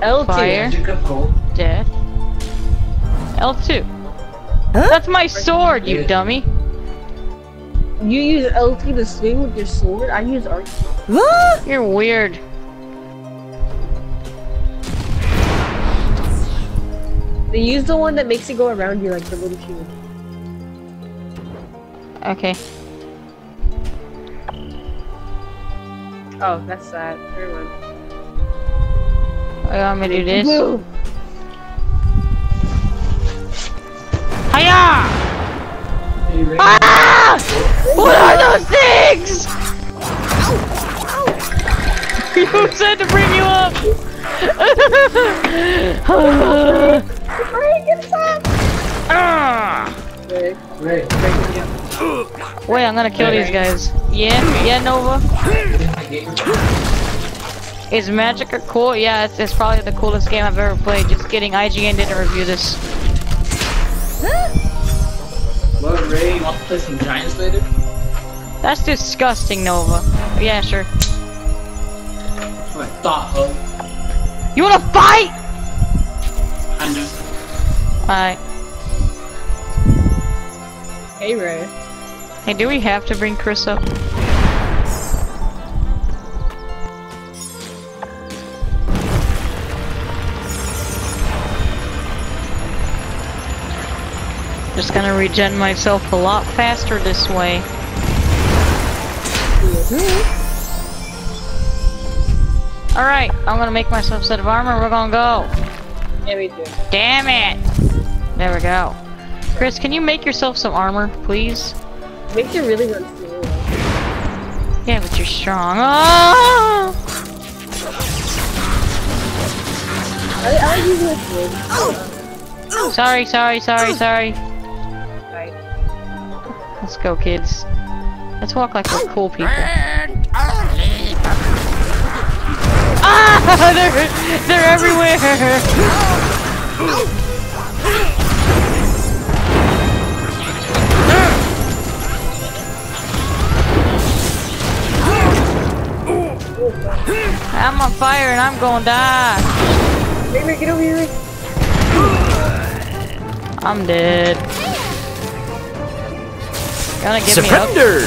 L2. Fire. Magic of gold. Death. L2. Huh? That's my sword, you dummy. You use L2 to swing with your sword. I use R2. What? You're weird. They use the one that makes it go around you like the little shield. Okay. Oh, that's sad. Never mind. I want me to do this. Boom. Hiya! Ah! What are those things? Who said to bring you up? Ah! Ray. Ray, Ray, Wait, I'm gonna kill these guys. Yeah, yeah, Nova. My game. Is Magicka cool? Yeah, it's, it's probably the coolest game I've ever played. Just kidding, IGN didn't review this. What, Ray? You Want to play some Giants later? That's disgusting, Nova. Yeah, sure. I thought, huh? You wanna fight? I know. Alright. Hey, Ray. Hey, do we have to bring Chris up? Just gonna regen myself a lot faster this way. Mm-hmm. Alright, I'm gonna make myself a set of armor, we're gonna go. Yeah, we do. Damn it! There we go. Chris, can you make yourself some armor, please? Makes you really slow. Yeah, but you're strong. Oh! I, I like using wood. Sorry, sorry, sorry, sorry. Let's go, kids. Let's walk like we're cool people. Ah! They're, they're everywhere! I'm on fire and I'm gonna die. Ray, Ray, get over here, I'm dead. Gonna give me up. Surrender!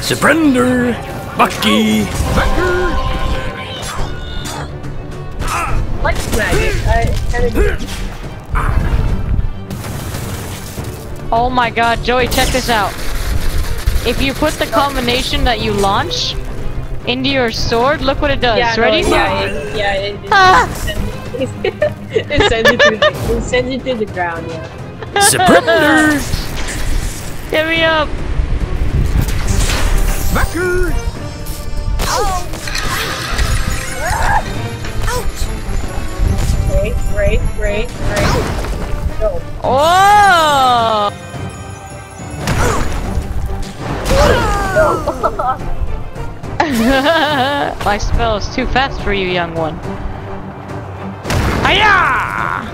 Surrender! Bucky! Like magic. I kind of Oh my god, Joey, check this out. If you put the combination that you launch into your sword, look what it does. Yeah, no, Ready? yeah, it, yeah, it, it, Ah! it sends it to the, it sends it to the ground, yeah. Surrender! Get me up! Bucker! Ray, Ray, Ray, Ray. Go. Oh! My spell is too fast for you, young one. Hiya!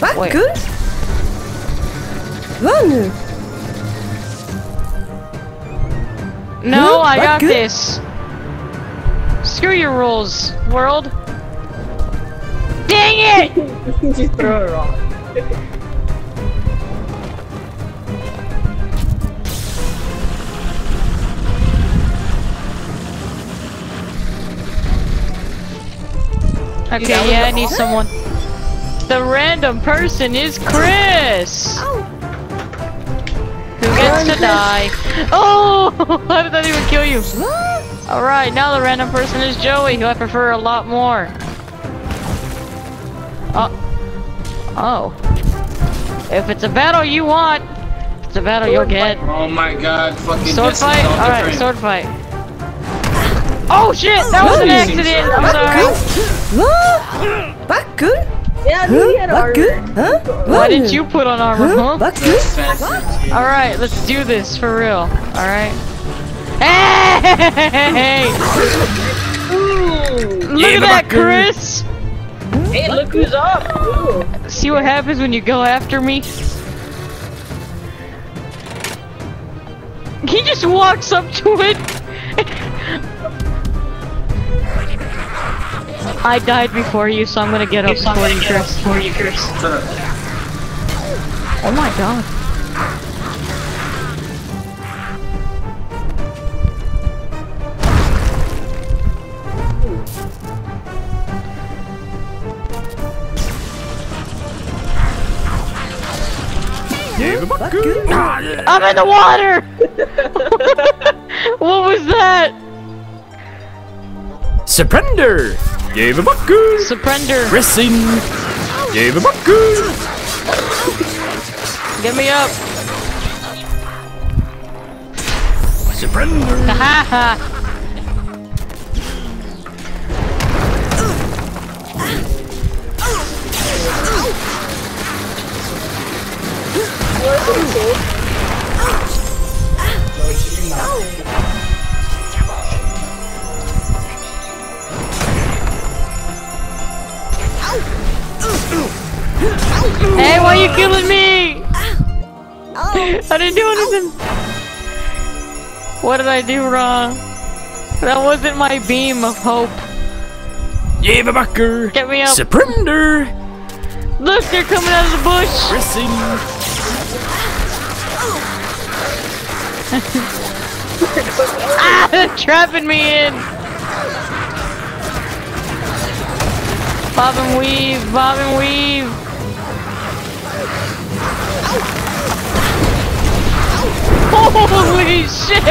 What? Wait. Good? Run! No, Huh? I got good? this. Screw your rules, world. Dang it! Just throw it wrong. Okay, yeah, I need someone. The random person is Chris! Who gets to die? Oh! How did that even kill you? Alright, now the random person is Joey, who I prefer a lot more. Oh. Oh. If it's a battle you want, it's a battle you'll get. Oh my god, fucking Sword this is all fight? Alright, sword fight. Oh shit! That was an accident! I'm sorry. What? What? Good? Yeah, Huh? he had What armor. good? Huh? Why didn't you put on armor, Huh? huh? What good? Alright, let's do this for real. Alright. Hey! Ooh. Look Yeah, at that, Chris! Hey, look who's up. Ooh. See what happens when you go after me? He just walks up to it. I died before you, so I'm gonna get up before you, Chris. Before you, Chris. Oh my god. I'm in the water! what was that? Surrender! Yababaku! Surrender. Racing! Yababaku! Get me up. Surrender! Ha ha. Hey, why are you killing me? I didn't do anything. What did I do wrong? That wasn't my beam of hope. Yababaku! Get me up. Surrender! Look, they're coming out of the bush. Racing! Ah, they're trapping me in. Bob and weave, bob and weave. Holy shit!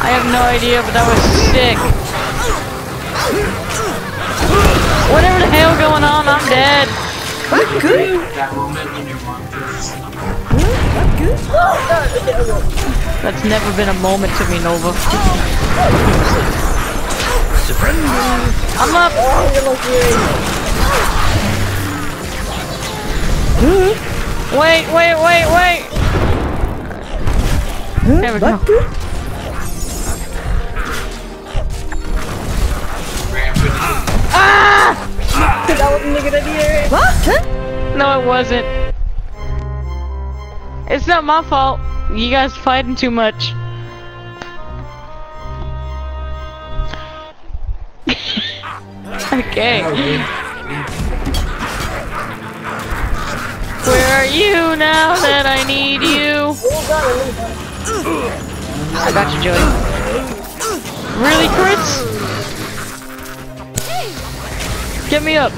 I have no idea, but that was sick. Whatever the hell going on, I'm dead. Mom kisses That's never been a moment to me, Nova. I'm up. Wait, wait, wait, wait. There we go. Ah! That wasn't a good idea. What? No, it wasn't. It's not my fault. You guys fighting too much. okay. Are you now that I need you? I got you, Joey. Really, Chris? Get me up.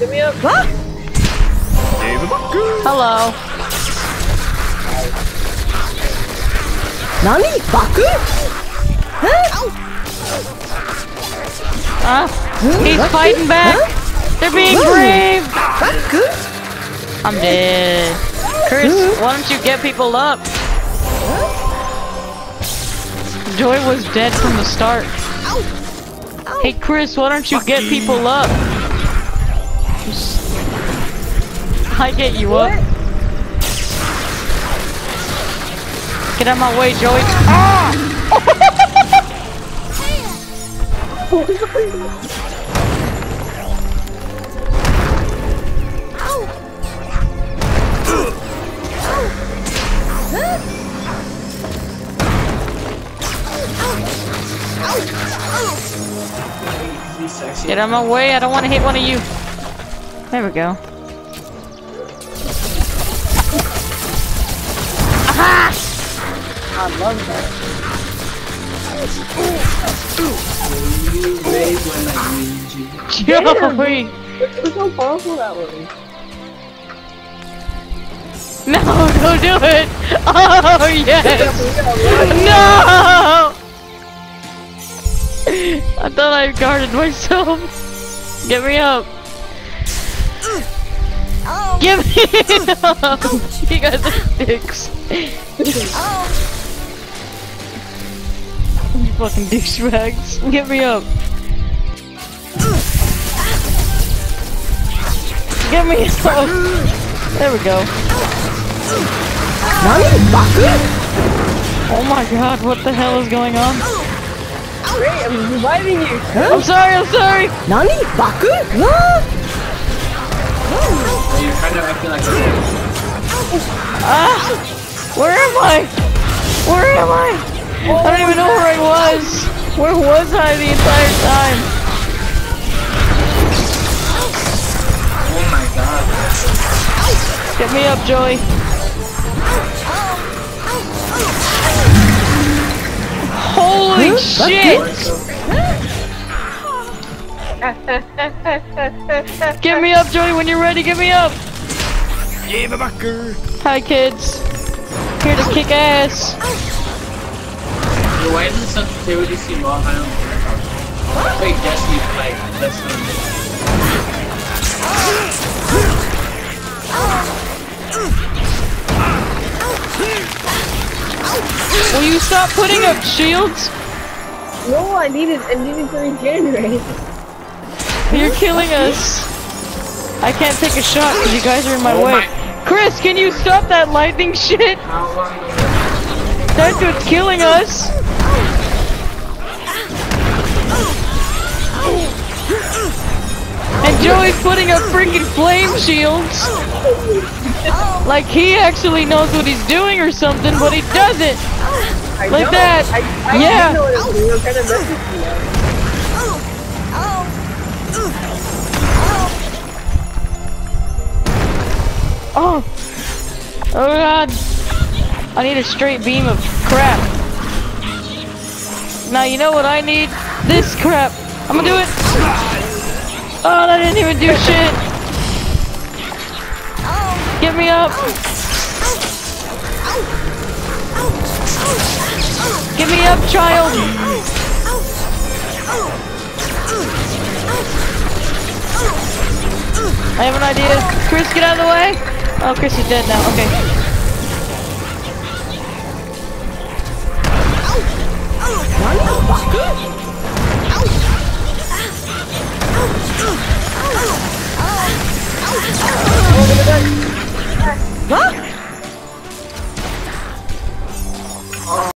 Give me up. What? Hello. Nani? Baku? Huh? Uh, he's fighting back. They're being brave. Baku? I'm dead. Chris, why don't you get people up? Joy was dead from the start. Hey Chris, why don't you get people up? I get you up. Get out of my way, Joey. Be Get out of my way, I don't want to hit one of you. There we go. I love that. You raise when I need you. Joey! Look how powerful that was. No, don't do it! Oh, yes! No! I thought I guarded myself. Get me up. Get me up! You guys are dicks. You fucking douchebags. Get me up. Get me up. There we go. Nani? Baku? Oh my god, what the hell is going on? Great, I'm reviving you. I'm sorry, I'm sorry! Nani? Baku? Huh? Well, you're kind of acting like a Ah! Where am I? Where am I? I don't even know where I was! Where was I the entire time? Oh my god. Get me up, Joey. Holy shit! Get me up, Joey, when you're ready, get me up! Jävelbacker. Hi, kids. Here to kick ass. Yo, why does sensitivity seem off? I don't know. Wait, Jesse, like, that's not Will you stop putting up shields? No, I needed, I needed to regenerate. You're killing us. I can't take a shot because you guys are in my Oh way. my- Chris, can you stop that lightning shit? How long That's what's killing us. And Joey's putting up freaking flame shields. Like he actually knows what he's doing or something, but he doesn't. I Like know. that. I, I Yeah. know what I was doing. What message you? Oh. Oh god. I need a straight beam of crap. Now you know what I need? This crap. I'm gonna do it. Oh, that didn't even do shit. Get me up. Get me up, child. I have an idea. Chris, get out of the way. Oh, Chris is dead now. Okay.